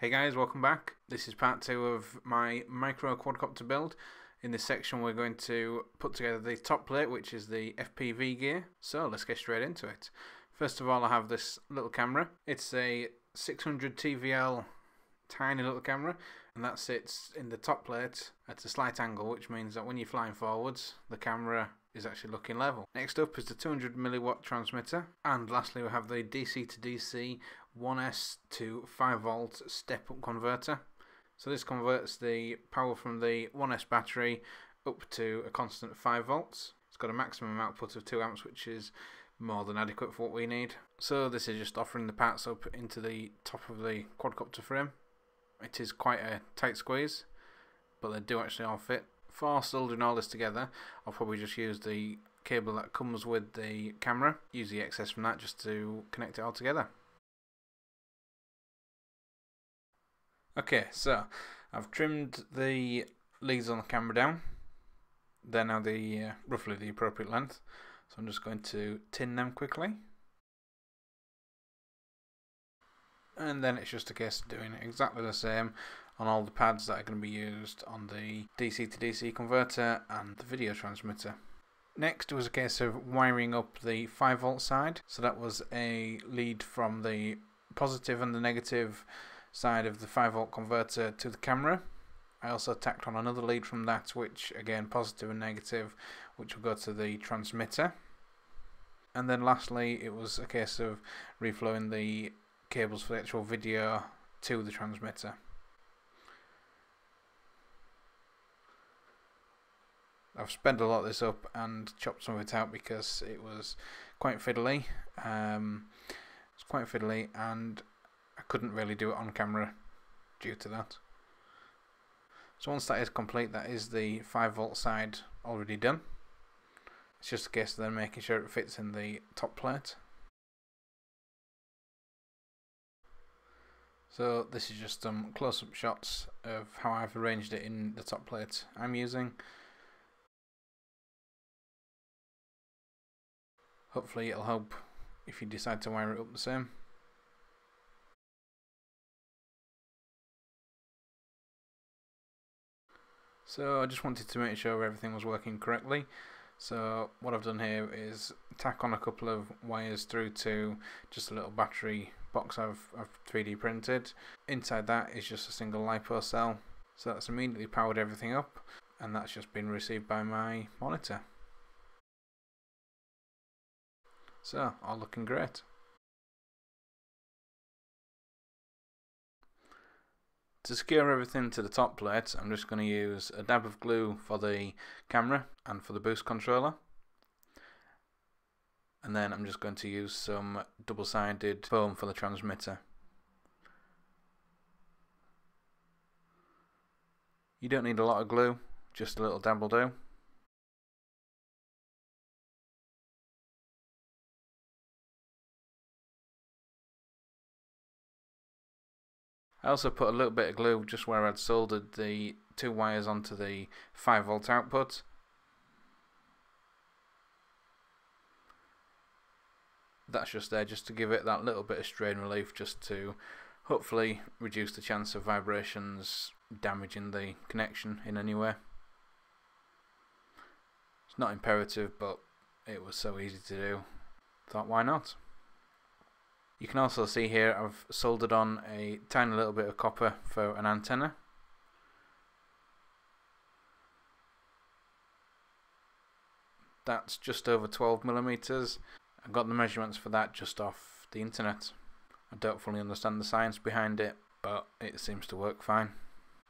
Hey guys, welcome back. This is part two of my micro quadcopter build. In this section we're going to put together the top plate which is the FPV gear. So let's get straight into it. First of all I have this little camera. It's a 600 TVL tiny little camera and that sits in the top plate at a slight angle which means that when you're flying forwards the camera is actually looking level. Next up is the 200 milliwatt transmitter and lastly we have the DC to DC 1S to 5 volt step up converter. So this converts the power from the 1S battery up to a constant 5 volts. It's got a maximum output of 2 amps which is more than adequate for what we need. So this is just offering the parts up into the top of the quadcopter frame. It is quite a tight squeeze but they do actually all fit. For soldering all this together I'll probably just use the cable that comes with the camera, use the excess from that just to connect it all together. Okay, so I've trimmed the leads on the camera down. They're now the uh, roughly the appropriate length. So I'm just going to tin them quickly. And then it's just a case of doing exactly the same on all the pads that are going to be used on the DC to DC converter and the video transmitter. Next it was a case of wiring up the 5 volt side. So that was a lead from the positive and the negative side of the 5 volt converter to the camera. I also tacked on another lead from that which again positive and negative which will go to the transmitter. And then lastly it was a case of reflowing the cables for the actual video to the transmitter. I've sped a lot of this up and chopped some of it out because it was quite fiddly. Um, it's quite fiddly and I couldn't really do it on camera due to that. So once that is complete, that is the 5 volt side already done. It's just a case of then making sure it fits in the top plate. So this is just some close-up shots of how I've arranged it in the top plate I'm using. Hopefully it'll help if you decide to wire it up the same. So I just wanted to make sure everything was working correctly. So what I've done here is tack on a couple of wires through to just a little battery box I've, I've 3D printed. Inside that is just a single LiPo cell. So that's immediately powered everything up and that's just been received by my monitor. So, all looking great. To secure everything to the top plate, I'm just going to use a dab of glue for the camera and for the boost controller. And then I'm just going to use some double-sided foam for the transmitter. You don't need a lot of glue, just a little dab will do. I also put a little bit of glue just where I'd soldered the two wires onto the 5 volt output. That's just there just to give it that little bit of strain relief just to hopefully reduce the chance of vibrations damaging the connection in any way. It's not imperative but it was so easy to do. Thought why not? You can also see here I've soldered on a tiny little bit of copper for an antenna. That's just over 12 millimeters. I got the measurements for that just off the internet. I don't fully understand the science behind it, but it seems to work fine.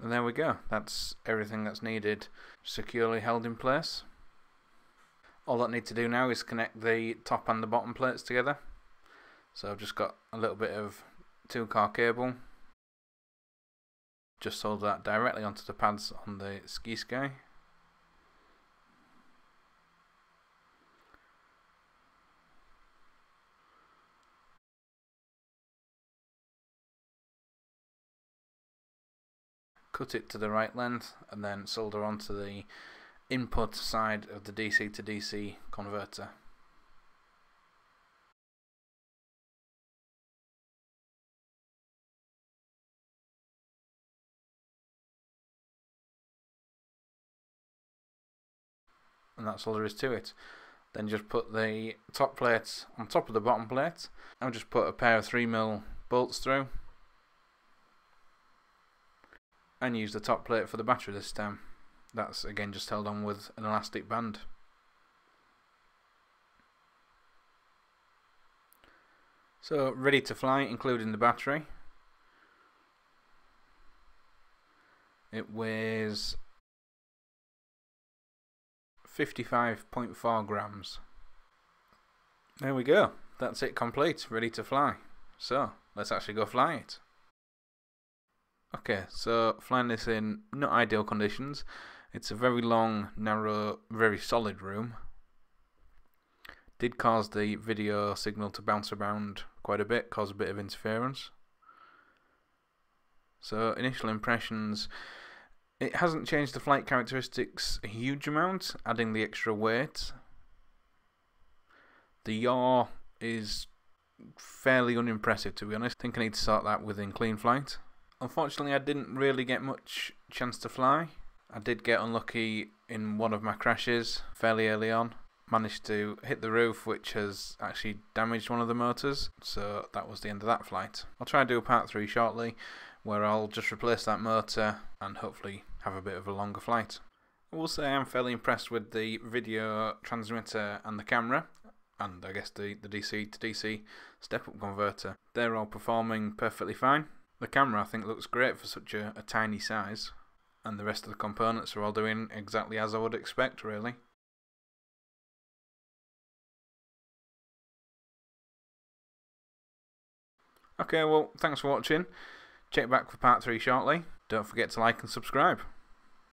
And there we go. That's everything that's needed securely held in place. All that I need to do now is connect the top and the bottom plates together. So I've just got a little bit of two car cable. Just solder that directly onto the pads on the SciSky. Cut it to the right length and then solder onto the input side of the DC to DC converter. And that's all there is to it. Then just put the top plate on top of the bottom plate. I'll just put a pair of 3mm bolts through and use the top plate for the battery this time. That's again just held on with an elastic band. So ready to fly including the battery. It weighs 55.4 grams. There we go. That's it complete, ready to fly. So, let's actually go fly it. Okay, so flying this in not ideal conditions. It's a very long, narrow, very solid room. Did cause the video signal to bounce around quite a bit, cause a bit of interference. So initial impressions, it hasn't changed the flight characteristics a huge amount, adding the extra weight. The yaw is fairly unimpressive to be honest. I think I need to sort that within Cleanflight. Unfortunately I didn't really get much chance to fly. I did get unlucky in one of my crashes fairly early on. Managed to hit the roof which has actually damaged one of the motors, so that was the end of that flight. I'll try and do a part 3 shortly where I'll just replace that motor and hopefully have a bit of a longer flight. I will say I'm fairly impressed with the video transmitter and the camera and I guess the, the DC to DC step up converter. They're all performing perfectly fine. The camera I think looks great for such a, a tiny size and the rest of the components are all doing exactly as I would expect really. Okay, well, thanks for watching. Check back for part 3 shortly. Don't forget to like and subscribe.